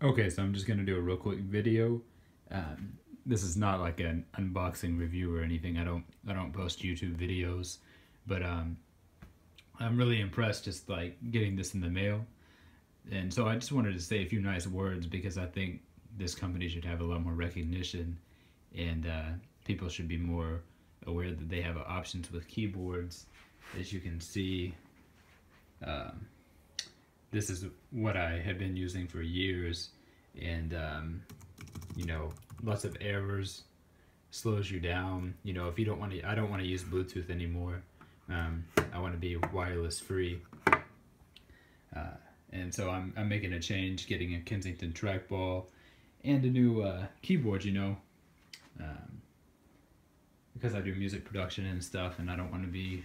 Okay, so I'm just gonna do a real quick video. Um, this is not like an unboxing review or anything. I don't I don't post YouTube videos, but um, I'm really impressed just like getting this in the mail. And so I just wanted to say a few nice words because I think this company should have a lot more recognition, and uh, people should be more aware that they have options with keyboards. As you can see. Um, this is what I have been using for years. And um, you know lots of errors slows you down. You know if you don't want to I don't want to use Bluetooth anymore. Um, I want to be wireless free. Uh, and so I'm, I'm making a change getting a Kensington trackball and a new uh, keyboard you know? Um, because I do music production and stuff and I don't want to be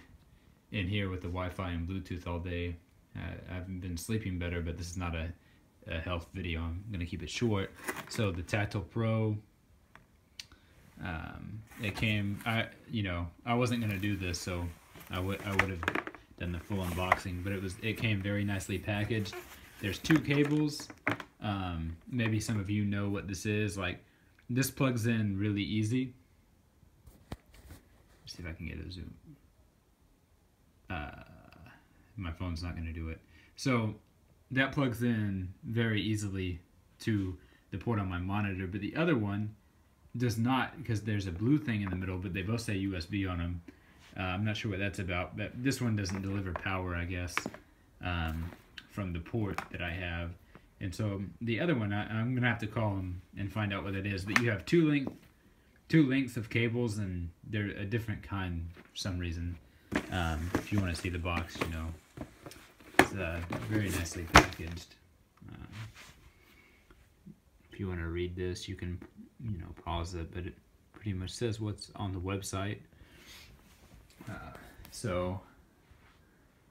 in here with the Wi-Fi and Bluetooth all day uh, I've been sleeping better, but this is not a, a health video. I'm going to keep it short. So the Tactile Pro, um, it came, I, you know, I wasn't going to do this, so I would I would have done the full unboxing, but it was it came very nicely packaged. There's two cables. Um, maybe some of you know what this is. Like, this plugs in really easy. Let's see if I can get a zoom. My phone's not going to do it. So that plugs in very easily to the port on my monitor, but the other one does not because there's a blue thing in the middle, but they both say USB on them. Uh, I'm not sure what that's about, but this one doesn't deliver power, I guess, um, from the port that I have. And so the other one, I, am gonna have to call them and find out what it is. But you have two link, two lengths of cables, and they're a different kind for some reason. Um, if you want to see the box, you know, uh, very nicely packaged. Uh, if you want to read this, you can, you know, pause it, but it pretty much says what's on the website. Uh, so,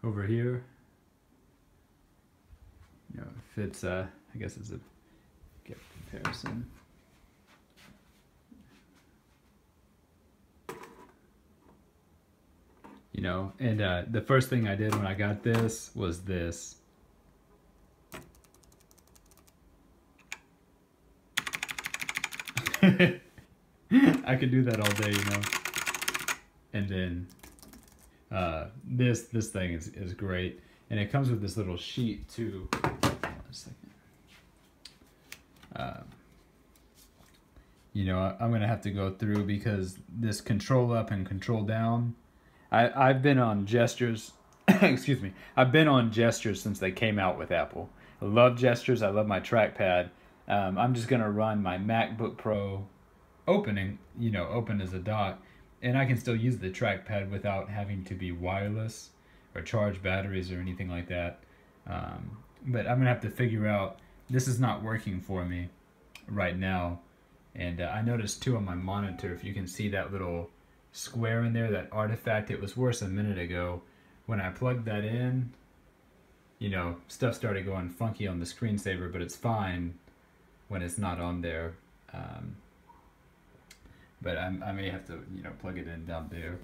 over here, you know, fits, uh, I guess it's a get comparison. You know? And uh, the first thing i did when i got this was this. I could do that all day you know? And then uh, this this thing is, is great. And it comes with this little sheet too. Um, you know i'm gonna have to go through because this control up and control down I, I've been on gestures. excuse me. I've been on gestures since they came out with Apple. I love gestures. I love my trackpad. Um, I'm just gonna run my MacBook Pro opening, you know, open as a dock, and I can still use the trackpad without having to be wireless or charge batteries or anything like that. Um, but I'm gonna have to figure out. This is not working for me right now, and uh, I noticed too on my monitor. If you can see that little square in there, that artifact. It was worse a minute ago. When I plugged that in, you know, stuff started going funky on the screensaver, but it's fine when it's not on there. Um, but I, I may have to, you know, plug it in down there.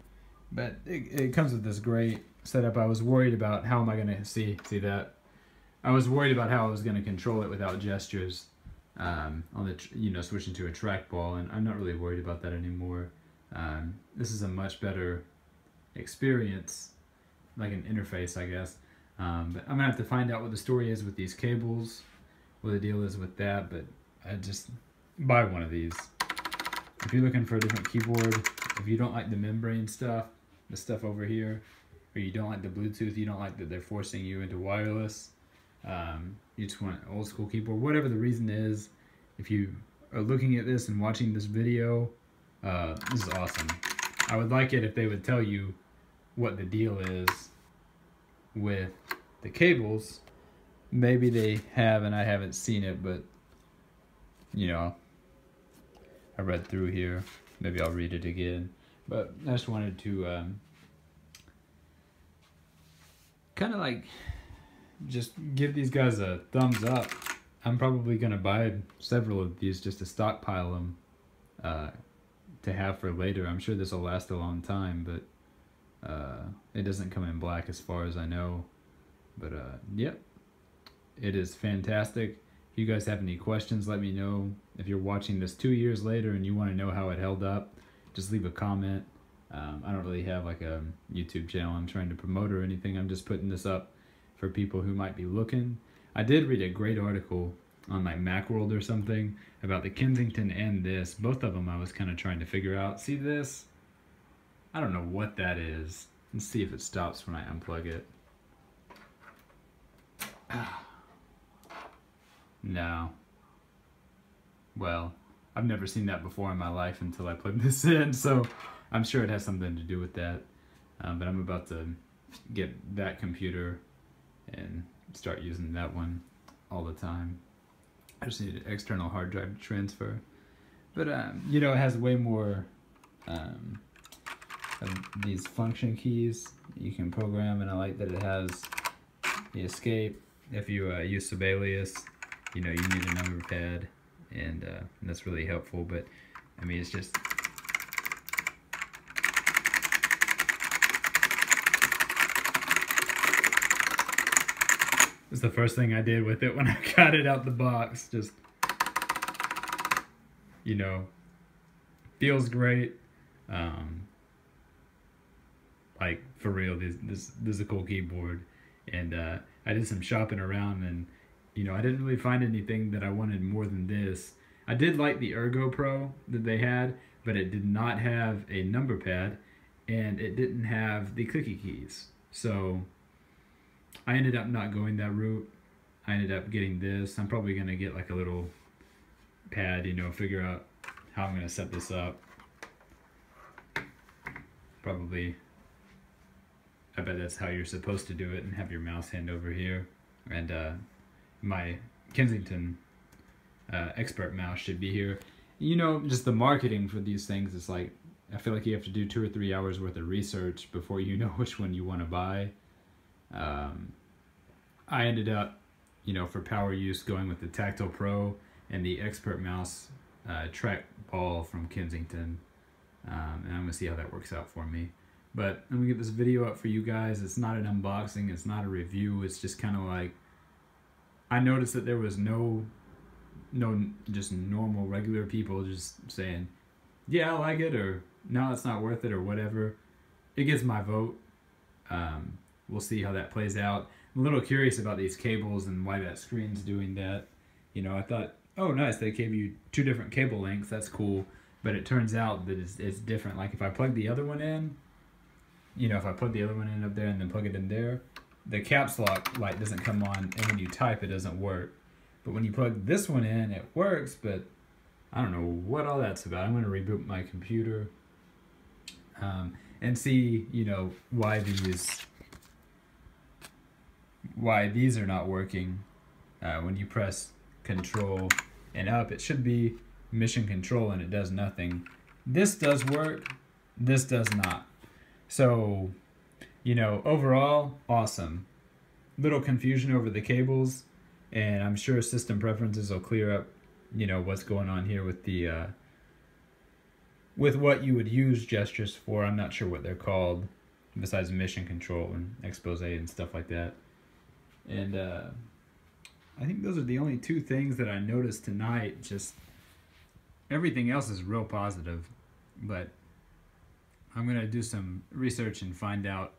But it, it comes with this great setup. I was worried about how am I going to see, see that? I was worried about how I was going to control it without gestures um, on the, you know, switching to a trackball, and I'm not really worried about that anymore. Um, this is a much better experience, like an interface, I guess. Um, but I'm gonna have to find out what the story is with these cables, what the deal is with that. But I just buy one of these. If you're looking for a different keyboard, if you don't like the membrane stuff, the stuff over here, or you don't like the Bluetooth, you don't like that they're forcing you into wireless, um, you just want an old school keyboard, whatever the reason is, if you are looking at this and watching this video, uh, this is awesome. I would like it if they would tell you what the deal is with the cables. Maybe they have and I haven't seen it, but you know, I read through here. Maybe I'll read it again. But I just wanted to um, kind of like just give these guys a thumbs up. I'm probably going to buy several of these just to stockpile them. Uh, to have for later. I'm sure this will last a long time, but uh, it doesn't come in black as far as I know. But uh, yep, it is fantastic. If you guys have any questions, let me know. If you're watching this two years later and you want to know how it held up, just leave a comment. Um, I don't really have like a YouTube channel I'm trying to promote or anything. I'm just putting this up for people who might be looking. I did read a great article on like Macworld or something about the Kensington and this. Both of them I was kind of trying to figure out. See this? I don't know what that is. Let's see if it stops when I unplug it. no. Well, I've never seen that before in my life until I put this in, so I'm sure it has something to do with that. Um, but I'm about to get that computer and start using that one all the time. I just need an external hard drive to transfer. But, um, you know, it has way more um, these function keys you can program, and I like that it has the escape. If you uh, use Sibelius, you know, you need a number pad, and, uh, and that's really helpful. But, I mean, it's just was the first thing I did with it when I got it out the box. Just, you know, feels great. Um, like for real, this this this is a cool keyboard, and uh, I did some shopping around, and you know, I didn't really find anything that I wanted more than this. I did like the Ergo Pro that they had, but it did not have a number pad, and it didn't have the clicky keys. So I ended up not going that route. I ended up getting this. I'm probably going to get like a little pad, you know, figure out how I'm going to set this up. Probably, I bet that's how you're supposed to do it and have your mouse hand over here. And uh, my Kensington uh, expert mouse should be here. You know, just the marketing for these things is like, I feel like you have to do two or three hours worth of research before you know which one you want to buy. Um, I ended up, you know, for power use, going with the Tactile Pro and the Expert Mouse uh, track ball from Kensington. Um, and I'm to see how that works out for me. But let me get this video up for you guys. It's not an unboxing. It's not a review. It's just kind of like, I noticed that there was no, no, just normal, regular people just saying, yeah, I like it, or no, it's not worth it, or whatever. It gets my vote. Um, we'll see how that plays out. I'm a little curious about these cables and why that screen's doing that. You know, I thought, oh, nice, they gave you two different cable lengths. That's cool. But it turns out that it's, it's different. Like if I plug the other one in, you know, if I plug the other one in up there and then plug it in there, the caps lock light doesn't come on, and when you type, it doesn't work. But when you plug this one in, it works, but I don't know what all that's about. I'm going to reboot my computer um, and see, you know, why these why these are not working. Uh, when you press control and up, it should be mission control and it does nothing. This does work, this does not. So, you know, overall, awesome. Little confusion over the cables, and I'm sure system preferences will clear up, you know, what's going on here with the, uh, with what you would use gestures for. I'm not sure what they're called, besides mission control and Exposé and stuff like that. And uh, I think those are the only two things that I noticed tonight. Just everything else is real positive, but I'm gonna do some research and find out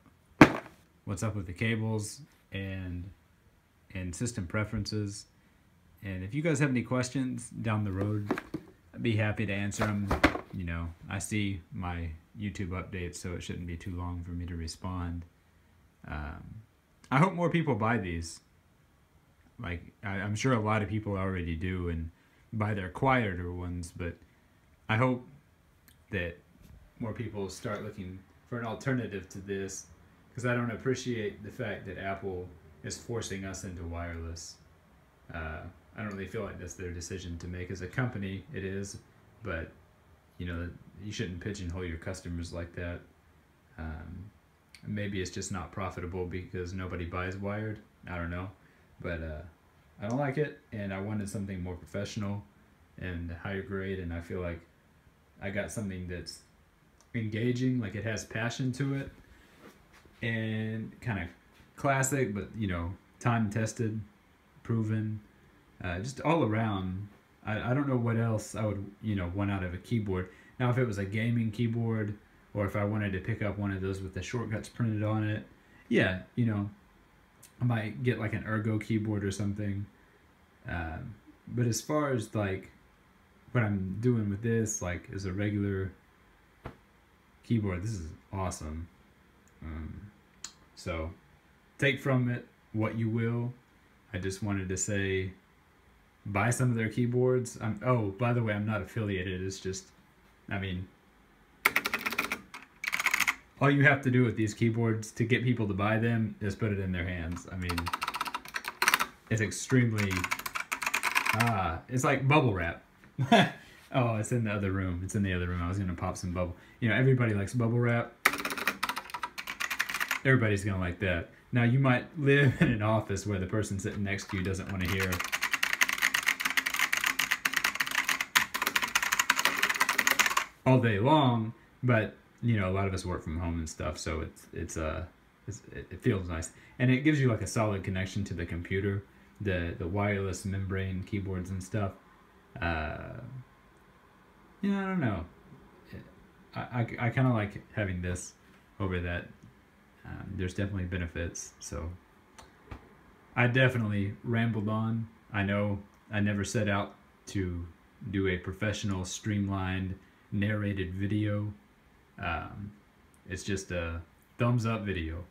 what's up with the cables and and system preferences. And if you guys have any questions down the road, I'd be happy to answer them. You know, I see my YouTube updates, so it shouldn't be too long for me to respond. Um, I hope more people buy these. Like I, am sure a lot of people already do and buy their quieter ones, but I hope that more people start looking for an alternative to this because I don't appreciate the fact that Apple is forcing us into wireless. Uh, I don't really feel like that's their decision to make as a company. It is, but you know you shouldn't pigeonhole your customers like that. Um, Maybe it's just not profitable because nobody buys wired. I don't know. But uh, I don't like it, and I wanted something more professional and higher grade, and I feel like I got something that's engaging, like it has passion to it, and kind of classic, but you know, time tested, proven, uh, just all around. I, I don't know what else I would you know want out of a keyboard. Now if it was a gaming keyboard or if I wanted to pick up one of those with the shortcuts printed on it, yeah, you know, I might get like an ergo keyboard or something. Um, but as far as like what I'm doing with this, like as a regular keyboard, this is awesome. Um, so take from it what you will. I just wanted to say buy some of their keyboards. I'm, oh, by the way, I'm not affiliated. It's just, I mean, all you have to do with these keyboards to get people to buy them is put it in their hands. I mean, it's extremely, ah, it's like bubble wrap. oh, it's in the other room. It's in the other room. I was going to pop some bubble. You know, everybody likes bubble wrap. Everybody's going to like that. Now, you might live in an office where the person sitting next to you doesn't want to hear all day long, but you know, a lot of us work from home and stuff, so it's it's uh it's, it feels nice, and it gives you like a solid connection to the computer, the the wireless membrane keyboards and stuff. Uh, yeah, I don't know. I I, I kind of like having this over that. Um, there's definitely benefits, so I definitely rambled on. I know I never set out to do a professional, streamlined, narrated video. Um, it's just a thumbs up video.